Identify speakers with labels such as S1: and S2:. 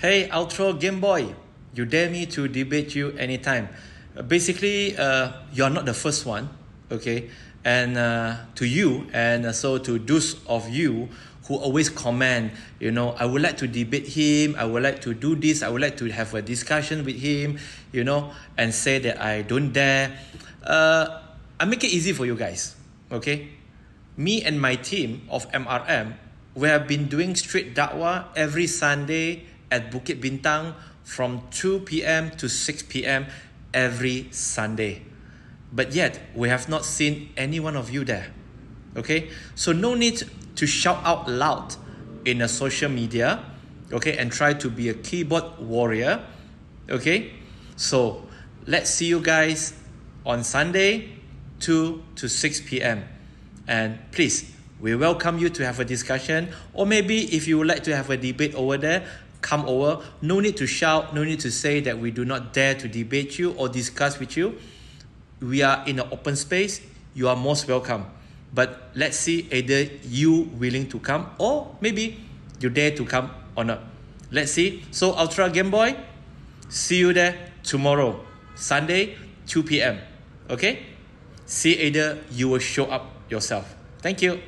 S1: Hey, Ultra Game Boy, you dare me to debate you anytime. Uh, basically, uh, you're not the first one, okay? And uh, to you, and uh, so to those of you who always comment, you know, I would like to debate him, I would like to do this, I would like to have a discussion with him, you know, and say that I don't dare. Uh, I make it easy for you guys, okay? Me and my team of MRM, we have been doing street dakwah every Sunday at Bukit Bintang from 2 p.m. to 6 p.m. every Sunday. But yet, we have not seen any one of you there. Okay? So, no need to shout out loud in a social media, okay, and try to be a keyboard warrior. Okay? So, let's see you guys on Sunday, 2 to 6 p.m. And please, we welcome you to have a discussion, or maybe if you would like to have a debate over there, come over. No need to shout, no need to say that we do not dare to debate you or discuss with you. We are in an open space. You are most welcome. But let's see either you willing to come or maybe you dare to come or not. Let's see. So Ultra Game Boy, see you there tomorrow, Sunday, 2 p.m. Okay? See either you will show up yourself. Thank you.